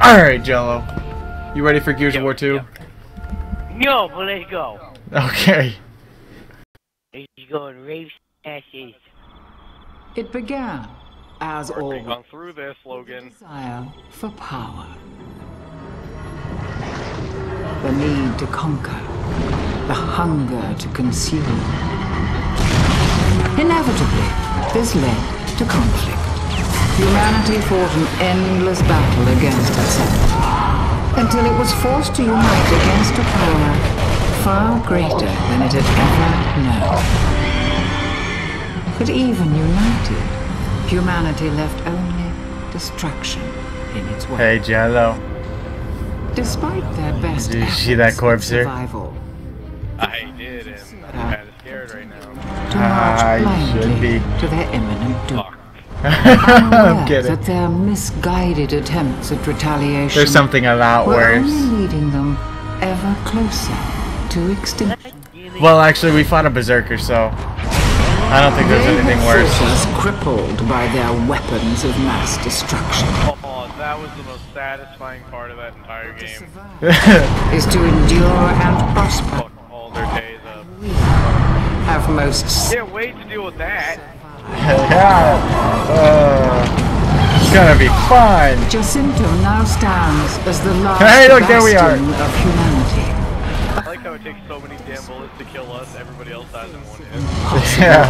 Alright, Jello. You ready for Gears of War 2? No, but let's go. Okay. Let's go and race asses. It began, as always, Gone through this, Logan. desire for power. The need to conquer. The hunger to consume. Inevitably, this led to conflict. Humanity fought an endless battle against itself, until it was forced to unite against a power far greater than it had ever known. But even united, humanity left only destruction in its wake. Hey, Jello. Despite their best Did you efforts see that corpse here? survival, I did, and I'm kind of scared right now. to march should blindly be. to their imminent doom. Fuck. I'm kidding. that their misguided attempts at retaliation There's something a lot were worse. only leading them ever closer to extinction. Well, actually, we fought a berserker, so I don't think there's anything had worse. fought us crippled by their weapons of mass destruction. Oh, that was the most satisfying part of that entire game. Is to endure and prosper. Fuck all their days up. Have most Can't wait to deal with that. Yeah. Uh, it's gonna be fun. Jacinto now stands as the last Hey, look, there we are. bastion of humanity. I like how it takes so many damn bullets to kill us. Everybody else dies in one hit. Yeah.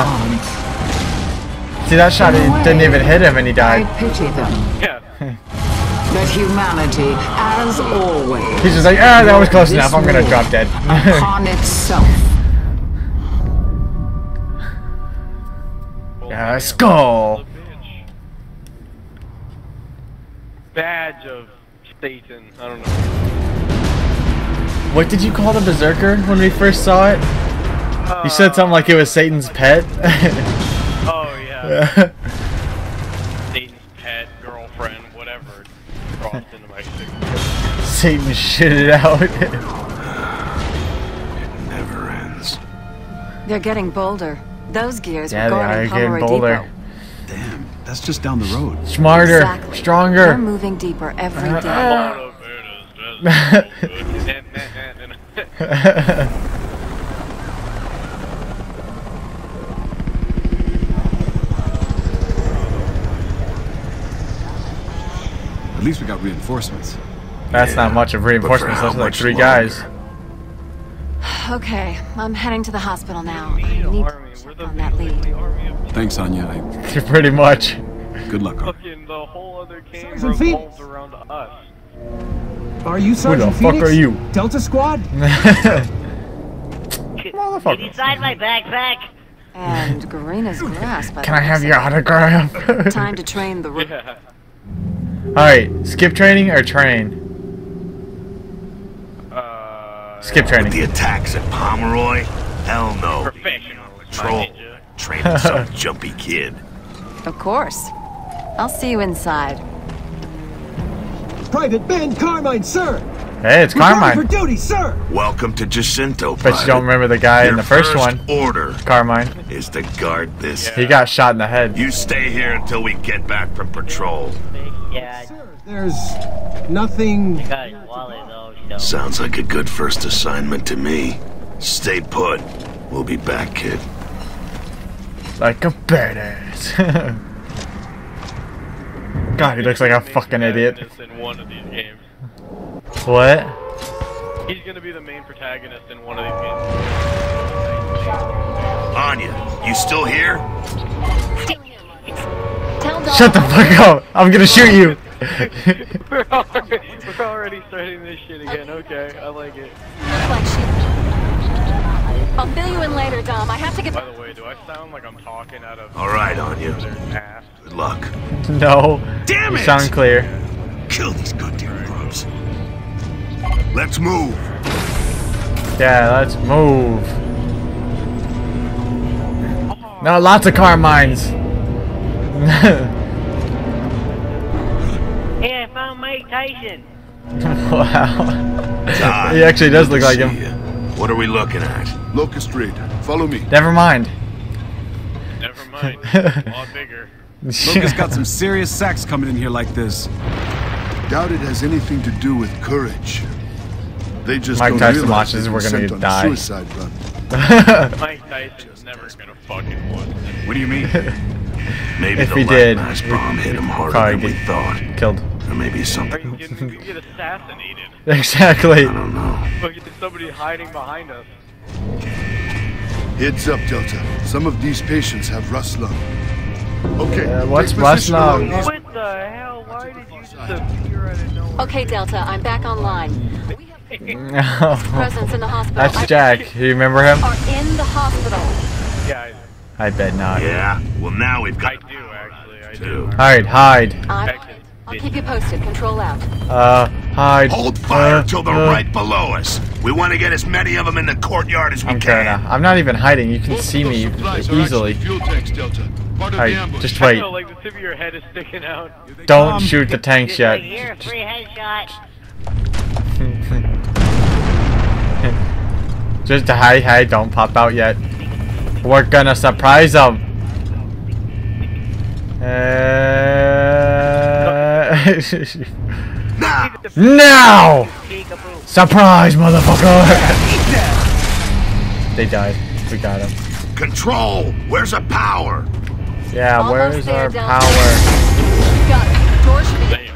See, that shot, it didn't even hit him and he I died. pity them. Yeah. That humanity, as always, He's just like, ah, that was close enough. I'm gonna drop dead. upon itself. Yeah, skull. Son of. Badge of Satan. I don't know. What did you call the berserker when we first saw it? You said uh, something like it was Satan's pet. Oh yeah. Satan's pet, girlfriend, whatever. Crossed into my signature. Satan shit it out. Never ends. They're getting bolder. Those gears Yeah, were they going are in getting Pomeroy bolder. Depot. Damn, that's just down the road. Smarter, Exactly. We're moving deeper every day. Uh, All of it is just so good. At least we got reinforcements. That's not much of reinforcements. how That's like much three longer? guys. Okay, I'm heading to the hospital now. We I need an need army. to We're check the on that lead. the army of Thanks, Anya. I, Pretty much. good luck. Fucking the whole other game Sergeant revolves Fenix. around us. Are you Sergeant Who fuck Fenix? are you? Delta Squad? Motherfucker. Inside my backpack. And Garina's grasp. Can I have your autograph? Time to train the. Ro- Yeah. Alright, skip training or train? Uh. Skip training. With The attacks at Pomeroy? Hell no. Professional. my Troll. Ninja. Training some jumpy kid. Of course. I'll see you inside. Private Ben Carmine, sir! Hey, it's Reporting Carmine. for duty, sir! Welcome to Jacinto, But you don't remember the guy Your in the first one. order Carmine. is to guard this. He got shot in the head. You stay here until we get back from patrol. Yeah, Sir, there's nothing... I got his wallet though, so. Sounds like a good first assignment to me. Stay put. We'll be back, kid. Like a badass. God, he looks like a fucking idiot. In one of these games. What? He's gonna be the main protagonist in one of these games. Anya, you still here? Shut the fuck up! I'm gonna shoot you! we're, already, we're already starting this shit again. Okay, I like it. Looks like she. I'll fill you in later, Dom. I have to get. By the way, do I sound like I'm talking out of All right, on you. ass? Good luck. no. Damn You it! sound clear. Kill these goddamn grubs. Let's move. Yeah, let's move. No, lots of car mines. Hey, I found Mike Tyson. wow. He actually does look like see him. Ya. What are we looking at? Locust Raid, follow me. Never mind. Never mind. A lot bigger. Locust got some serious sacks coming in here like this. Doubt it has anything to do with courage. They just Mike don't Tyson realize watches, they've we're gonna sent on a die. Suicide run. Mike Tyson's never gonna fucking win. What do you mean? Maybe If the he did, mask bomb hit him harder than we thought. Killed. Or maybe Are something. you kidding me? Get assassinated. Exactly. I don't know. Fucking somebody hiding behind us. Heads up, Delta. Some of these patients have rust lung. Okay. Uh, what's rust position lung? What the hell? Why did you disappear out of nowhere? Okay, Delta, I'm back online. We presence in the hospital. That's I- Jack. You remember him? Are in the hospital. Yeah, I bet not. Yeah? Well, now we've got. I got do actually. I two. do. Alright, hide. I'm, Exit. I'll keep you posted. Control out. Uh, hide. Hold fire Uh, till they're uh, right below us. We want to get as many of them in the courtyard as we I'm can. Karina. I'm not even hiding. You can see me easily. Fuel tanks, Delta. Alright, just wait. know, like the tip of your head is sticking out. Don't shoot the tanks Right yet. here, free headshot. Just hi, hi, don't pop out yet. We're gonna surprise them. Uh, Now, now! Surprise, motherfucker! they died. We got him. control. Where's the power? Yeah, Almost where's there, our Delta. power? Got it. Door should be.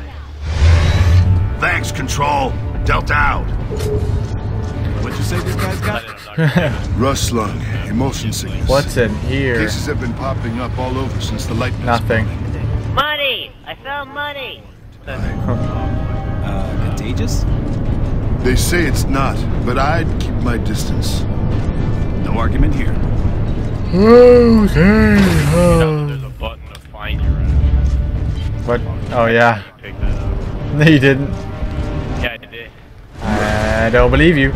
Thanks, control. Delta out. What'd you say this guy's got? Rust lung, emotion sickness. What's in here? Cases have been popping up all over since the light Nothing. bombing. Money! I found money! Uh, contagious? They say it's not, but I'd keep my distance. No argument here. Okay. There's a button to find your ass. What? Oh yeah. Pick that up. No, you didn't. Yeah, I did. I don't believe you.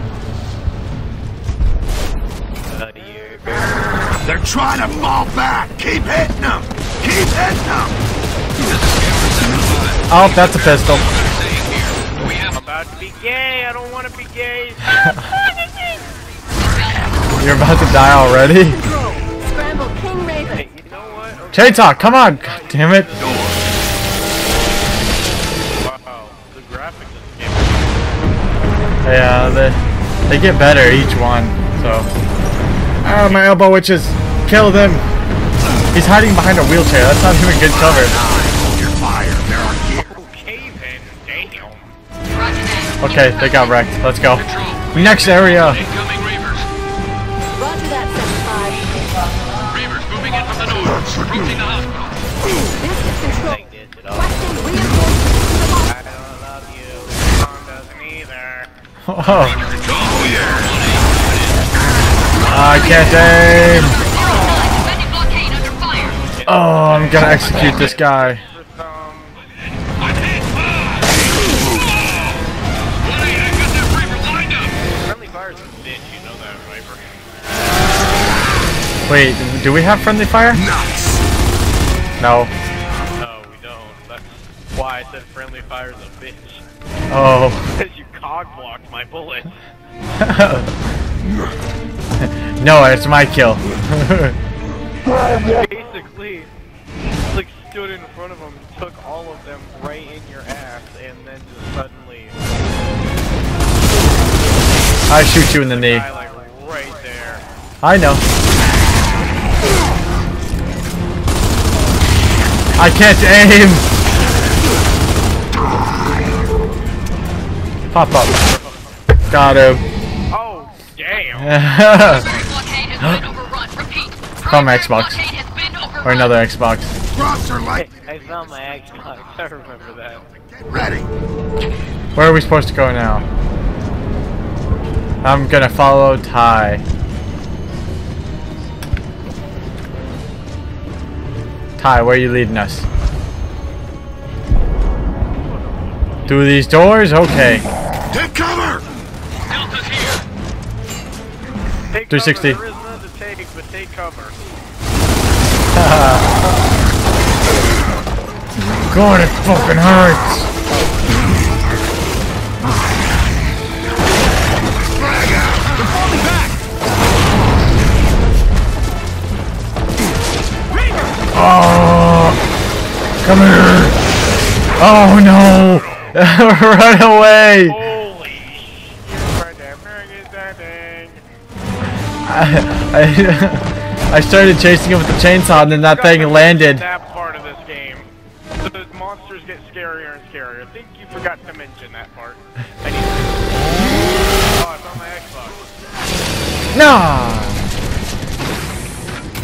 Uh, you- They're trying to fall back. Keep hitting them. Keep hitting them. Oh, that's a pistol. I'm about to be gay. I don't want to be gay. You're about to die already? Scramble King Raven. Hey, you know what? Okay. Chainsaw, come on! God damn it. Wow, the graphics in this game. Yeah, they, they get better each one, so. Oh, my elbow witches! Kill them! He's hiding behind a wheelchair, that's not even good cover. Okay, they got wrecked. Let's go. Next area! Roger that, 75. This is control. Take this at all. Requesting reinforcements I don't love you. Mom doesn't either. Oh, Oh, yeah. I can't aim! Oh, I'm gonna execute this guy. Wait, do we have friendly fire? Nuts. No. No, we don't. That's why I said friendly fire's a bitch. Oh. Because you cog blocked my bullet. no, it's my kill. Basically, like stood in front of him, took all of them right in your ass, and then just suddenly I shoot you in the knee. guy like right there. I know. I can't aim! Pop up. Got him. Oh, damn. From Xbox. Or another Xbox. Like. I found my Xbox. I remember that. Get ready. Where are we supposed to go now? I'm gonna follow Tai. Tai, where are you leading us? Through these doors? Okay. Take cover. Take 360. Cover. There is none to take, but take cover. God, it fucking hurts. Oh, come here. Oh no. Run away! Holy sh! I, I started chasing him with the chainsaw and then that thing landed. That part of this game. The monsters get scarier and scarier. I think you forgot to mention that part. I need Oh, it's on my Xbox. No!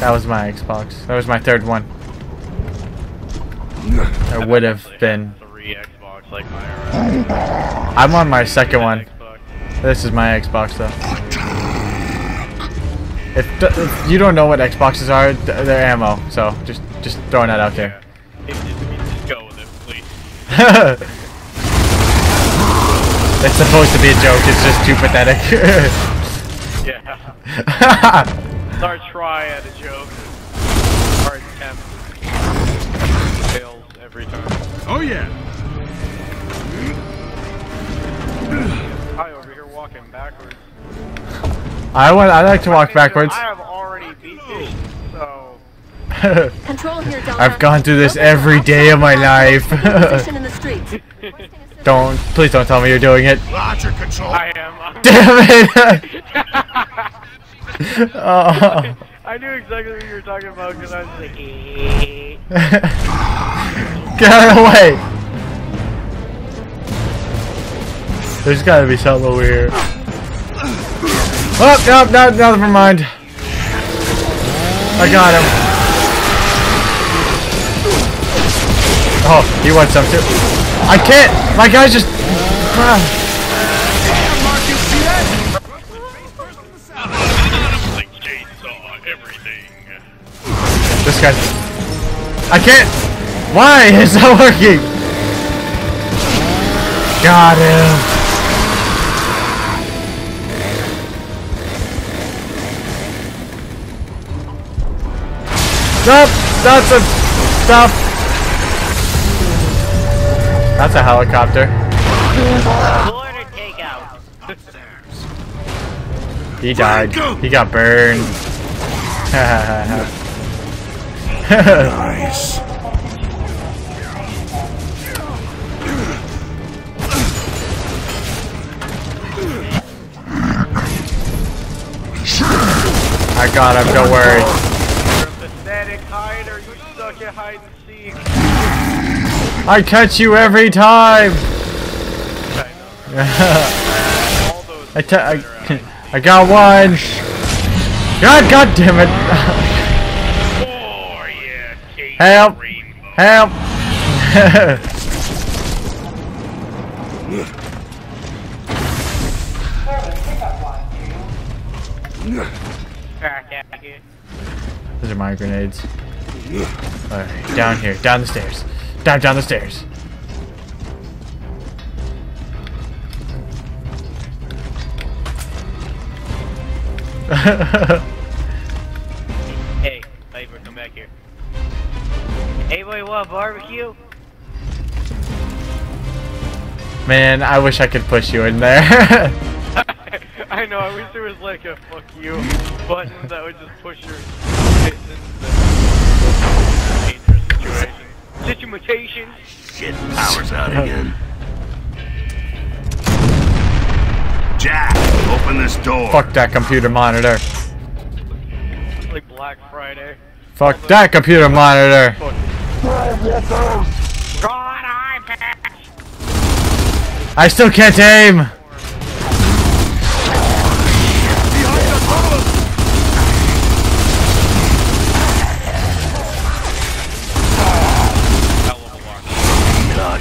That was my Xbox. That was my third one. Or would have been. Xbox like I'm on my second one. Xbox. This is my Xbox though. If, if you don't know what Xboxes are, they're ammo. So just just throwing that out there. It just, just go with it, please. it's supposed to be a joke. It's just too pathetic. Yeah. It's our try at a joke. Our attempt. Fails every time. Oh yeah. Hi, over here walking backwards. I want. I like to walk backwards. I have already beat this, so... Control here, Donna. I've gone through this every day of my life. In the streets. don't. Please don't tell me you're doing it. Roger, control. I'm- Damn it! Oh. I knew exactly what you were talking about because I was like, eh. Get out of the way! There's gotta be something over here. Oh, no, no, no, never mind. I got him. Oh, he wants some too. I can't! My guy's just... Ah. This guy... I can't! Why? is that working! Got him! Stop! That's a... Stop! That's a helicopter. He died. He got burned. Nice. I got him, don't worry. I catch you every time! I, I, I got one! God, God damn it! Help! Help! Those are my grenades. Alright, down here, down the stairs. Dive down the stairs. 811 barbecue? Man, I wish I could push you in there. I know, I wish there was like a fuck you button that would just push your face into the dangerous situation. Situation! Shit, power's out again. Jack, open this door. Fuck that computer monitor. Like Black Friday. Fuck that computer monitor. Fuck. God, eye. I still can't aim. Hell of a lot.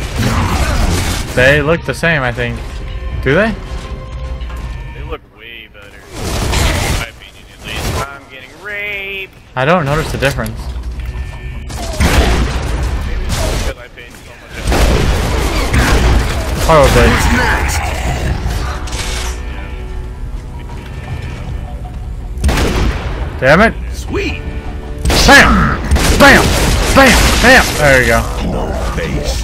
They look the same, I think. Do they? They look way better. In my opinion, at least. I'm getting raped. I don't notice the difference. Probably. Next. Damn it. Sweet. Bam! Bam! Bam! Bam! There you go. No face.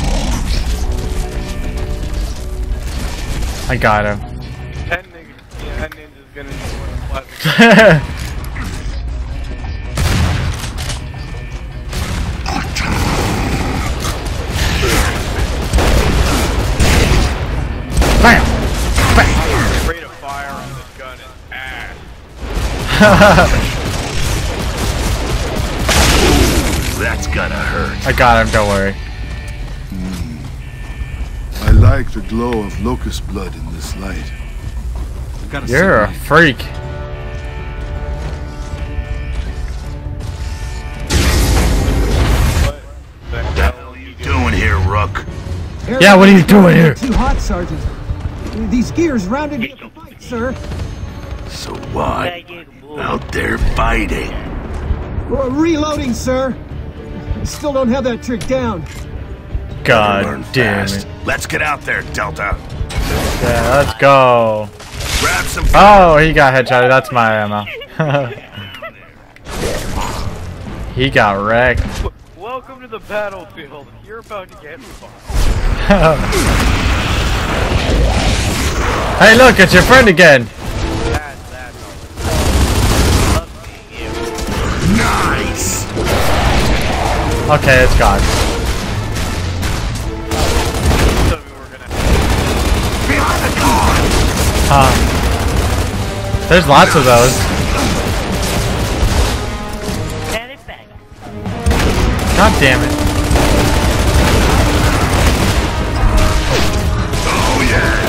I got him. That nigga, yeah, that ninja's gonna That's gotta hurt. I got him, don't worry. Hmm. I like the glow of locust blood in this light. Got a You're a signal. freak. What the hell are you doing? Doing here, Rook. Yeah, what are you doing here? Too hot, Sergeant. These gears rounded me up the fight, sir. So what? Out there fighting. We're reloading, sir. Still don't have that trick down. God damn fast. it. Let's get out there, Delta. Yeah, let's go. Grab some. Oh, he got headshot. That's my ammo. he got wrecked. Welcome to the battlefield. You're about to get fucked. hey, look, it's your friend again. Okay, it's gone. Told me we're gonna. Behind the car. Huh. There's lots of those. Hand it back. God damn it. Oh yeah.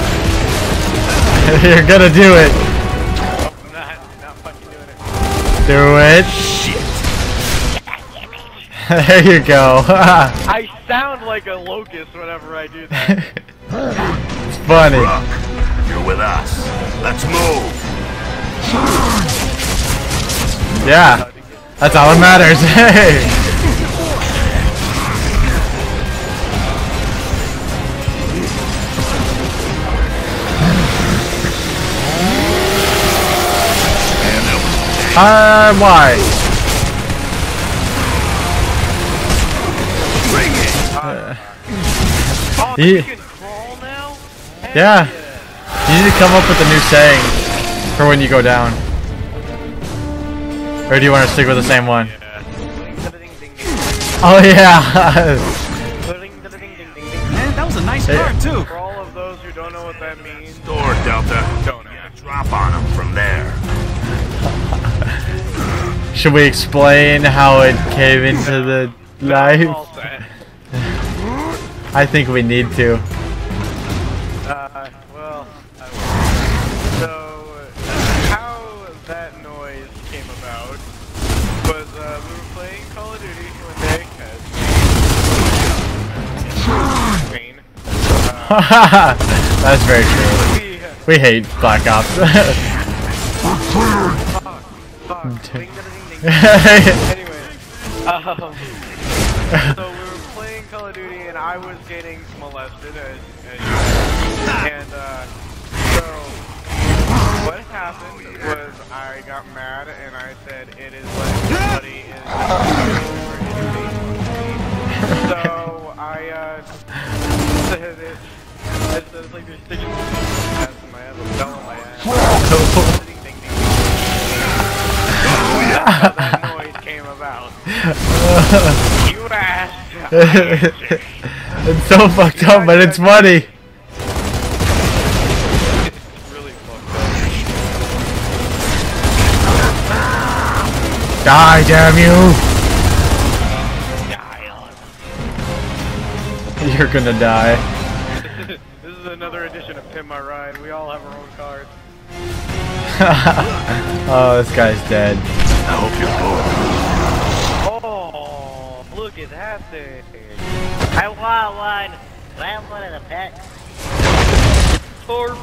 You're gonna do it. I'm not, not fucking doing it. Do it. Shit. there you go. I sound like a locust whenever I do that. it's funny. Rook, you're with us. Let's move. Yeah. That's all that matters. Hey. Uh, why? Oh, Yeah. you can crawl now? Heck Yeah. You need to come up with a new saying for when you go down. Or do you want to stick with the same one? Oh yeah. Man, that was a nice Hey. car too. For all of those who don't know what that means, Door, Delta. Don't Yeah, drop on them from there. Should we explain how it came into the life? I think we need to. Uh, well. So, how that noise came about was uh, we were playing Call of Duty one day Spain. That's very true. We, uh, We hate Black Ops. fuck, ding. Anyway, um, so and I was getting molested usual. And, uh, so what happened was I got mad and I said it is like somebody is So I, uh, said it, it says like they're sticking ass in my ass, a bell in my ass. Ding, ding, ding, ding. came about. You asked. It's so fucked up, but it's funny. It's really fucked Die, damn you! You're gonna die. this is another edition of Pin My Ride. We all have our own cards. oh, this guy's dead. I hope you're both. Oh, look at that thing. I want one. Do I have one of the pets? Tarp.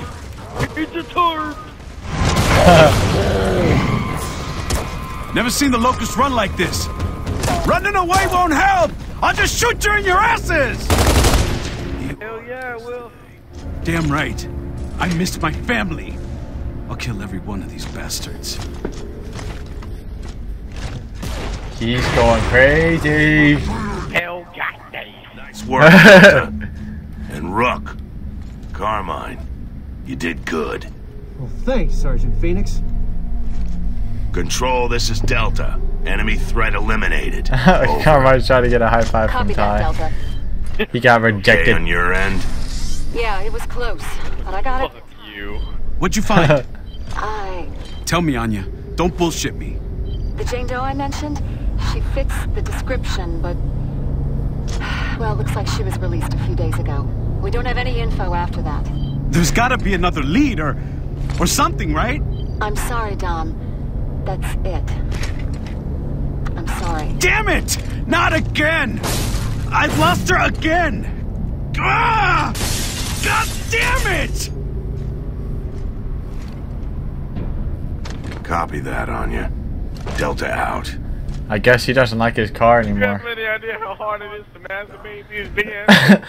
It's a tarp. Never seen the locust run like this. Running away won't help. I'll just shoot you in your asses. Hell yeah, I will. Damn right. I missed my family. I'll kill every one of these bastards. He's going crazy. Hell goddamn. Nice work, and Rook, Carmine, you did good. Well, thanks, Sergeant Fenix. Control, this is Delta. Enemy threat eliminated. Carmine's trying to get a high five Copy from that, Tai. Delta. He got Okay rejected. on your end? Yeah, it was close, but I got it. Fuck you. What'd you find? I Tell me, Anya. Don't bullshit me. The Jane Doe I mentioned, she fits the description, but... Well, looks like she was released a few days ago. We don't have any info after that. There's gotta be another lead or... or something, right? I'm sorry, Dom. That's it. I'm sorry. Damn it! Not again! I've lost her again! Ah! God damn it! Copy that, Anya. Delta out. I guess he doesn't like his car anymore. You have anymore. any idea how hard it is to masturbate these BMs?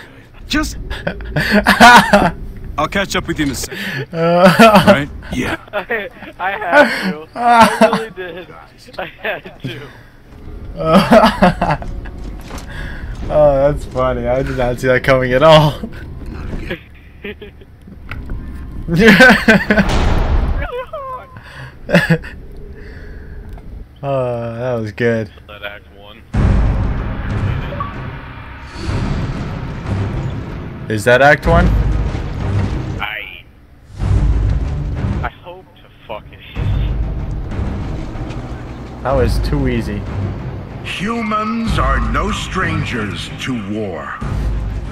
Just... I'll catch up with you in a second, Uh, right? Yeah. I, I had to. I really did. I had to. oh, that's funny. I did not see that coming at all. Really hard. Oh, that was good. That act one. Is that Act One? I. I hope to fuck it is. That was too easy. Humans are no strangers to war.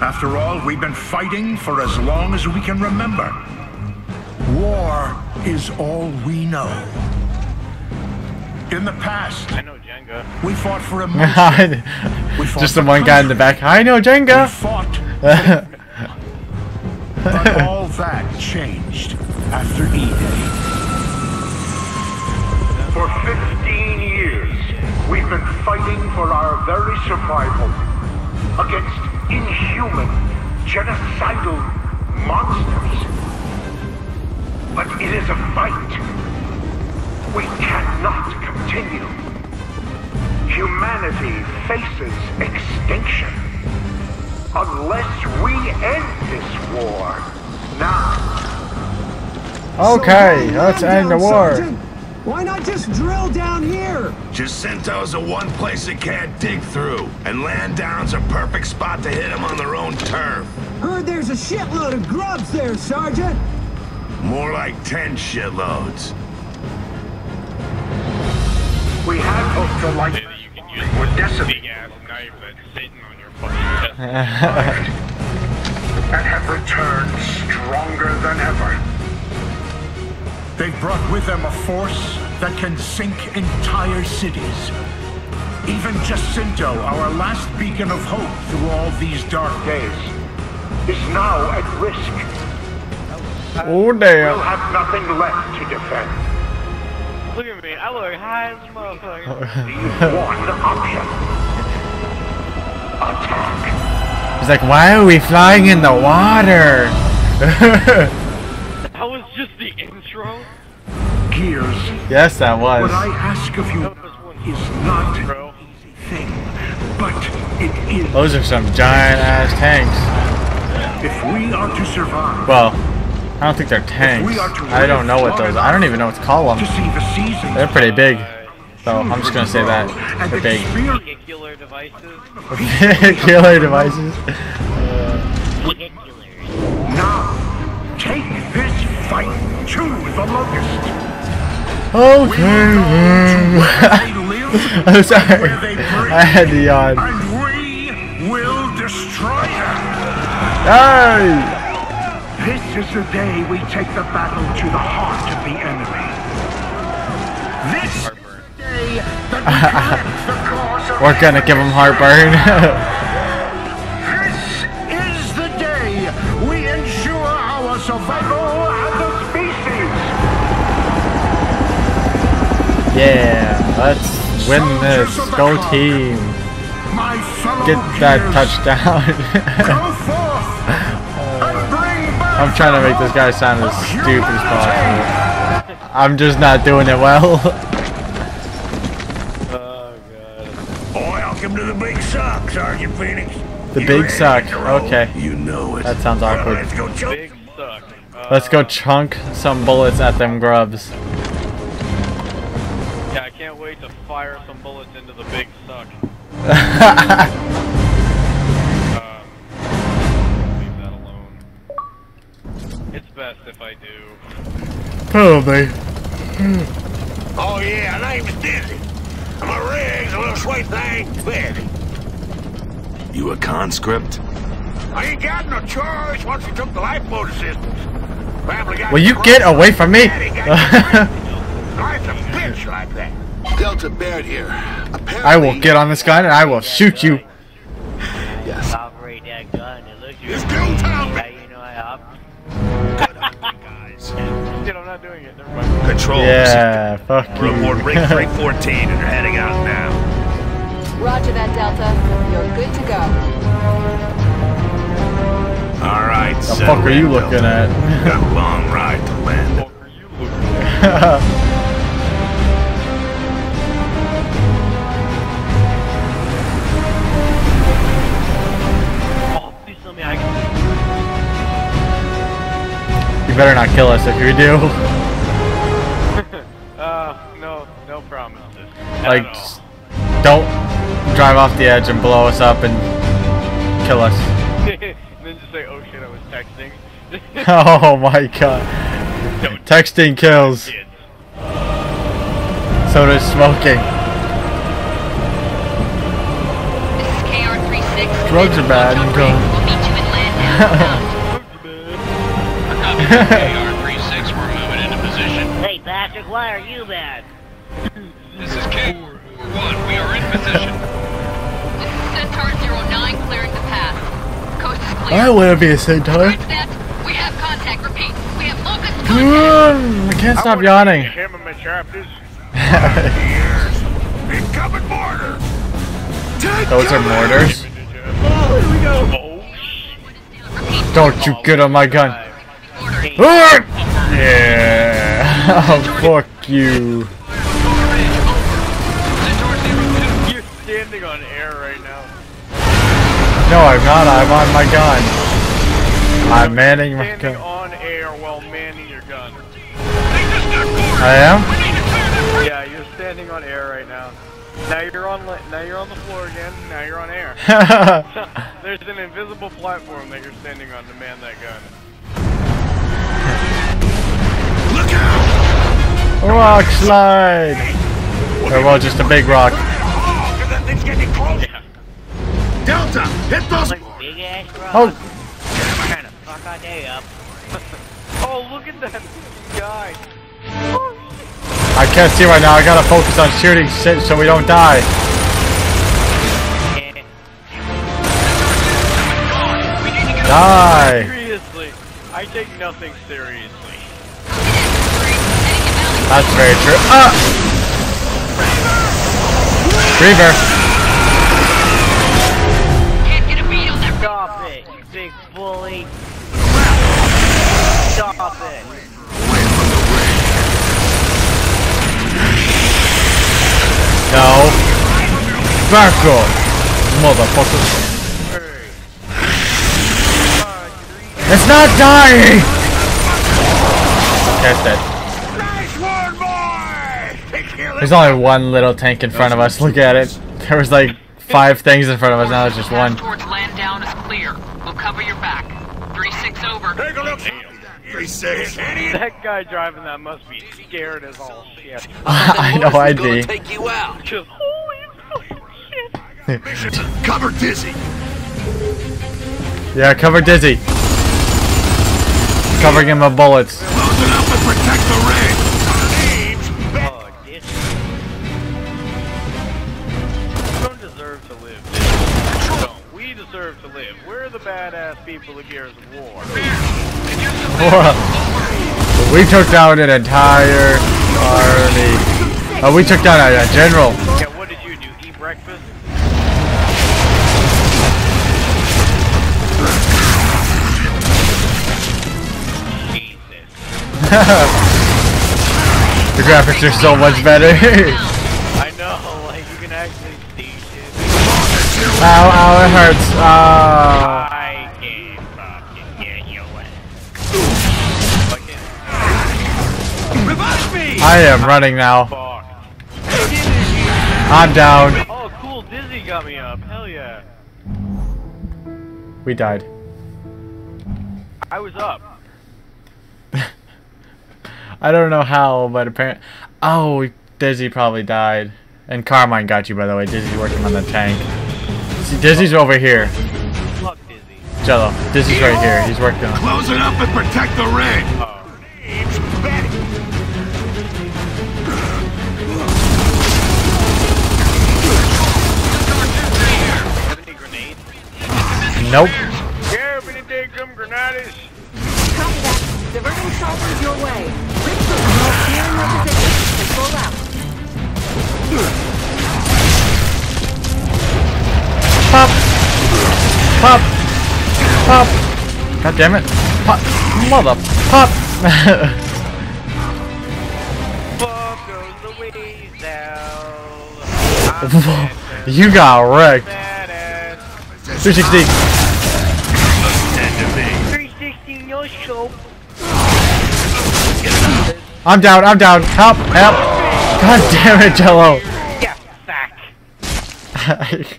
After all, we've been fighting for as long as we can remember. War is all we know. In the past, I know Jenga. we fought for emotion. We fought Just the for one guy in the back. I know Jenga. We Jenga. fought, but all that changed after E-Day. For 15 years, we've been fighting for our very survival against inhuman, genocidal monsters. But it is a fight we cannot continue. Humanity faces extinction unless we end this war now. Okay, let's end the war. Sergeant. Why not just drill down here? Jacinto's the one place it can't dig through, and Landown's a perfect spot to hit them on their own turf. Heard there's a shitload of grubs there, Sergeant. More like ten shitloads. We had hoped the light Maybe you can use would this decimate big ass knife that's sitting on your fucking chest. and have returned stronger than ever. They've brought with them a force that can sink entire cities. Even Jacinto, our last beacon of hope through all these dark days, is now at risk. oh damn. We'll have nothing left to defend. Look at me. I look high as a motherfucker. One option. Attack. He's like, why are we flying in the water? That was just the intro. Gears. yes, that was. What I ask of you That was one is not bro. thing, but it is. Those are some giant ass tanks. If we are to survive, Well, I don't think they're tanks. I don't know what those. I don't even know what to call them. see the seasons, They're pretty big. So I'm just gonna say that they're big. Vehicular devices. Killer devices. now. Take this fight to the locust. Okay. I'm sorry. where they breathe, I had to yawn. and we will destroy them. Hey! This is the day we take the battle to the heart of the enemy. This is the day that we correct the cause of We're gonna give him heartburn. This is the day we ensure our survival as a species. yeah, let's win this. Go team. Get that touchdown. I'm trying to make this guy sound as stupid as possible. I'm just not doing it well. Oh god. Welcome to the big suck, Sergeant Fenix. The You big ready suck. Okay. You know it. That sounds Well, awkward. Let's go choke. Big suck. Uh, Let's go chunk some bullets at them grubs. Yeah, I can't wait to fire some bullets into the big suck. It's best if I do. Probably. Oh yeah, my name's Dizzy. I'm a rigs, a little sweet thing, busy. You a conscript? I ain't got no choice once you took the lifeboat assistance. Family got Will you get away from me? Life's a bitch like that. Delta Baird here. Apparently, I will get on this gun and I will shoot you. Control. Yeah, fuck you. Report rig 314 and they're heading out now. Roger that, Delta. You're good to go. All right, the settle fuck are you in, looking Delta. at? Got a long ride to land. What are you looking at? Oh, please tell me I you better not kill us if you do. Like, At all. don't drive off the edge and blow us up and kill us. then just say, oh shit, I was texting. Oh my god. Texting kills. Kids. So does smoking. This is KR-36. Drugs are bad. You We'll don't. meet you in Landown. KR-36, we're moving into position. Hey, Patrick, why are you bad? This is K-1, we are in position. This is Centaur 09 clearing the path. Coast is clear. I want to be a centaur. Roger that. We have contact. Repeat. We have locust contact. I can't stop yawning. Him and my chapters. Incoming mortar! Those are mortars. Oh, here we go. Don't you get on my gun. Ah! Yeah. Oh, fuck you. No, I'm not. I'm on my gun. I'm manning my gun. on air while manning your gun. I am? Yeah, you're standing on air right now. Now you're on. Now you're on the floor again. Now you're on air. There's an invisible platform that you're standing on to man that gun. Look out! rock slide. Or well, just a big rock. Oh, that thing's getting close. Delta, hit those. Like big ass rock. Oh, Trying to fuck our day up. Oh, look at that guy. I can't see right now. I gotta focus on shooting shit so we don't die. Die. Seriously, I take nothing seriously. That's very true. Ah! Reaver. Bully. Stop it. No. Back up, motherfucker. It's not dying! Okay, it's dead. Nice one, boy! Take care of There's only one little tank in front of us. Look at it. There was like five things in front of us. Now there's just one. That guy driving that must be scared as all shit. I know I'd be. Take you out. Just, holy shit. cover dizzy. Yeah, cover dizzy. Covering him with bullets. Close to protect the ring. We deserve to live. We're the badass people of Gears of War we took down an entire army. Oh, we took down a, a general. Yeah, what did you do? Eat breakfast? Jesus. the graphics are so much better. I know, like you can actually see shit. ow, ow, it hurts. Ah. I am running now. I'm down. Oh, cool. Dizzy got me up. Hell yeah. We died. I was up. I don't know how, but apparently. Oh, Dizzy probably died. And Carmine got you, by the way. Dizzy's working on the tank. See, Dizzy's over here. Fuck Dizzy. Jello, Dizzy's right here. He's working on Close it up and protect the ring. Oh. Nope. Yeah, we need take some grenades. Copy that. Diverting solvers your way. Richard, here in your position. Control out. Pop! Pop! Pop! God damn it. Pop! Mother! Pop! Fuck goes the way down. you got wrecked. 360. 360 I'm down, I'm down. Help, help. God damn it, Jello. Yeah, sack.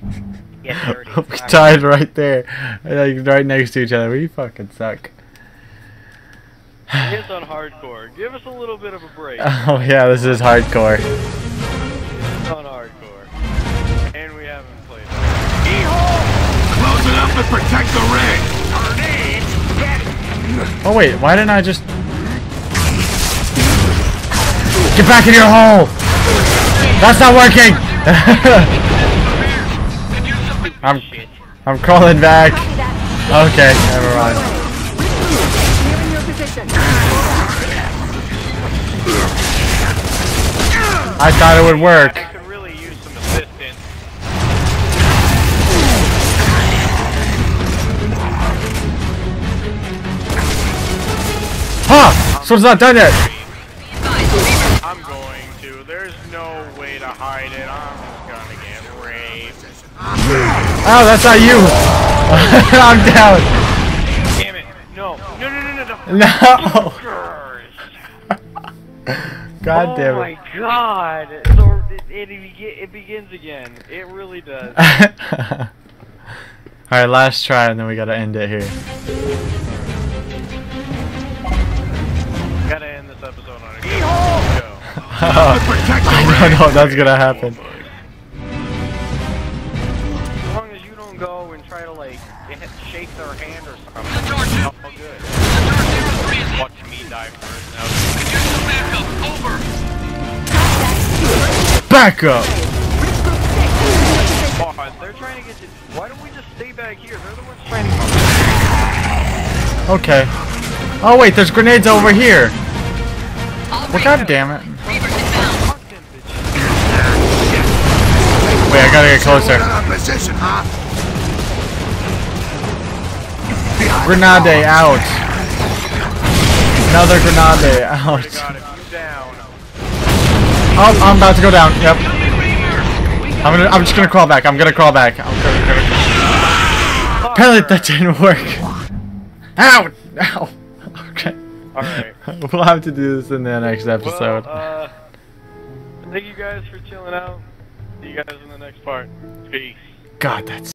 Get dirty. we died right there. Like, right next to each other. We fucking suck. Hits on hardcore. Give us a little bit of a break. Oh yeah, this is hardcore. It's on hardcore. And we haven't played it. Close it up and protect the ring. Oh wait, why didn't I just... Get back in your hole! That's not working! I'm, I'm crawling back. Okay, never mind. Here in your position. I thought it would work. I could really use some assistance. Huh! So it's not done yet! Oh, that's not you! I'm down! Damn it. No. No, no, no, no, no. No! God damn it. oh my god. So it, it, it begins again. It really does. Alright, last try and then we gotta end it here. Gotta end this episode on a good show. I don't know if that's gonna happen. Go and try to like hit- shake their hand or something, it's all good. Watch me die first now. Back up! Oh, they're trying to get you. Why don't we just stay back here? They're the ones trying to come. Okay. Oh wait, there's grenades over here! Well, god damn it. Wait, I gotta get closer. Position, huh? Grenade out! Another grenade out. Oh, I'm about to go down. Yep. I'm gonna. I'm just gonna crawl back. I'm gonna crawl back. I'm gonna. gonna... Apparently that didn't work. Ow! Ow! Okay. Alright. We'll have to do this in the next episode. Well, uh, thank you guys for chilling out. See you guys in the next part. Peace. God, that's